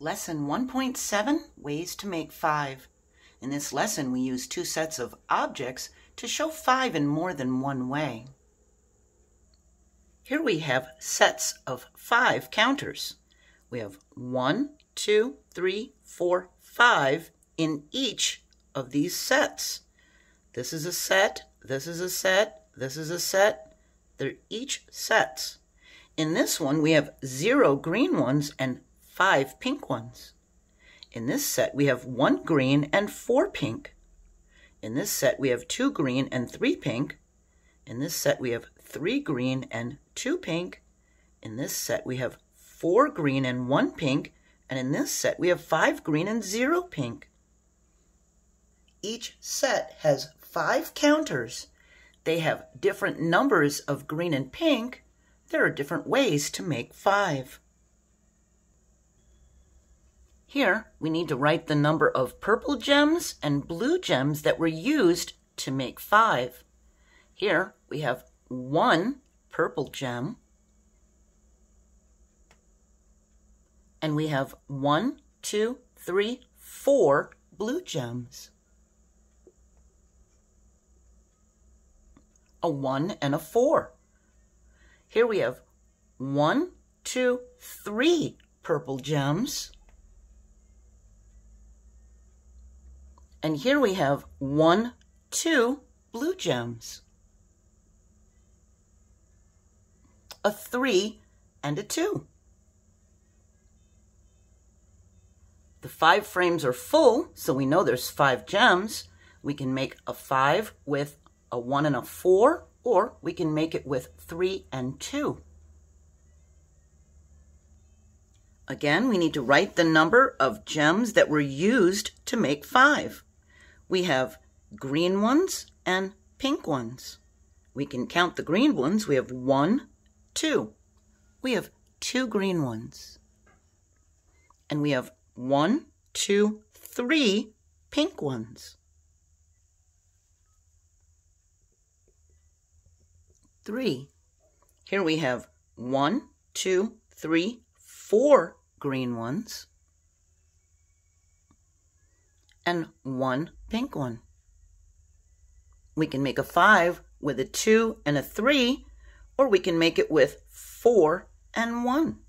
Lesson 1.7 Ways to Make 5. In this lesson, we use two sets of objects to show 5 in more than one way. Here we have sets of 5 counters. We have one, two, three, four, five in each of these sets. This is a set, this is a set, this is a set. They're each sets. In this one, we have zero green ones and five pink ones. In this set, we have one green and four pink. In this set, we have two green and three pink. In this set, we have three green and two pink. In this set, we have four green and one pink. And in this set, we have five green and zero pink. Each set has five counters. They have different numbers of green and pink. There are different ways to make five. Here, we need to write the number of purple gems and blue gems that were used to make five. Here, we have one purple gem, and we have one, two, three, four blue gems. A one and a four. Here we have one, two, three purple gems. And here we have one, two blue gems, a three, and a two. The five frames are full, so we know there's five gems. We can make a five with a one and a four, or we can make it with three and two. Again, we need to write the number of gems that were used to make five. We have green ones and pink ones. We can count the green ones. We have one, two. We have two green ones. And we have one, two, three pink ones. Three. Here we have one, two, three, four green ones and one pink one. We can make a five with a two and a three, or we can make it with four and one.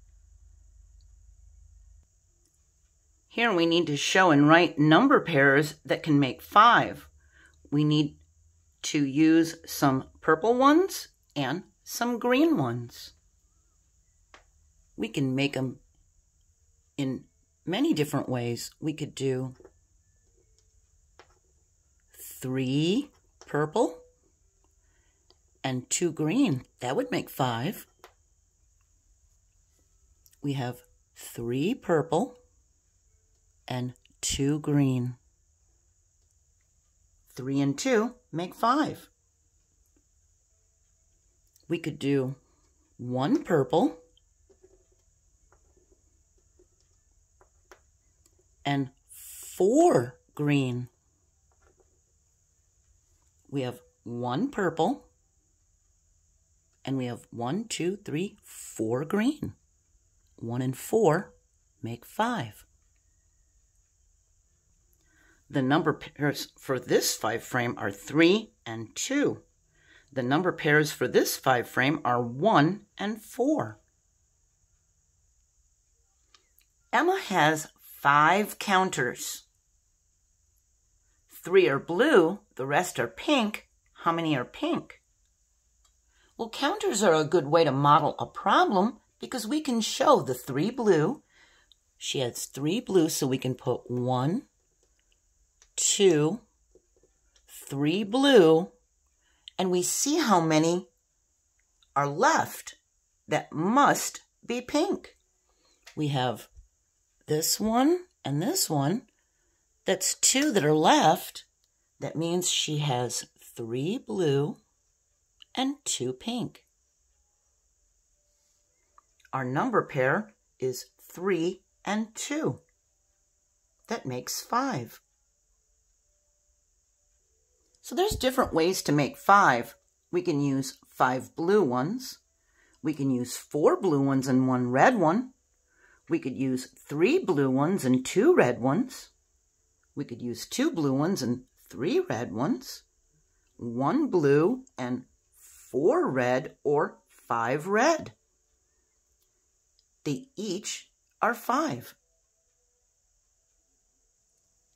Here we need to show and write number pairs that can make five. We need to use some purple ones and some green ones. We can make them in many different ways. We could do three purple and two green. That would make five. We have three purple and two green. Three and two make five. We could do one purple and four green we have one purple, and we have one, two, three, four green. One and four make five. The number pairs for this five frame are three and two. The number pairs for this five frame are one and four. Emma has five counters. Three are blue, the rest are pink. How many are pink? Well, counters are a good way to model a problem because we can show the three blue. She has three blue, so we can put one, two, three blue, and we see how many are left that must be pink. We have this one and this one. That's two that are left. That means she has three blue and two pink. Our number pair is 3 and 2. That makes 5. So there's different ways to make 5. We can use 5 blue ones. We can use 4 blue ones and 1 red one. We could use three blue ones and two red ones. We could use two blue ones and three red ones. One blue and four red or five red. They each are five.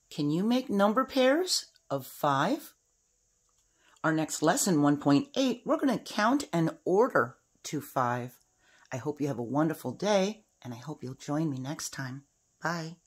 Can you make number pairs of five? Our next lesson, 1.8, we're going to count and order to five. I hope you have a wonderful day, and I hope you'll join me next time. Bye.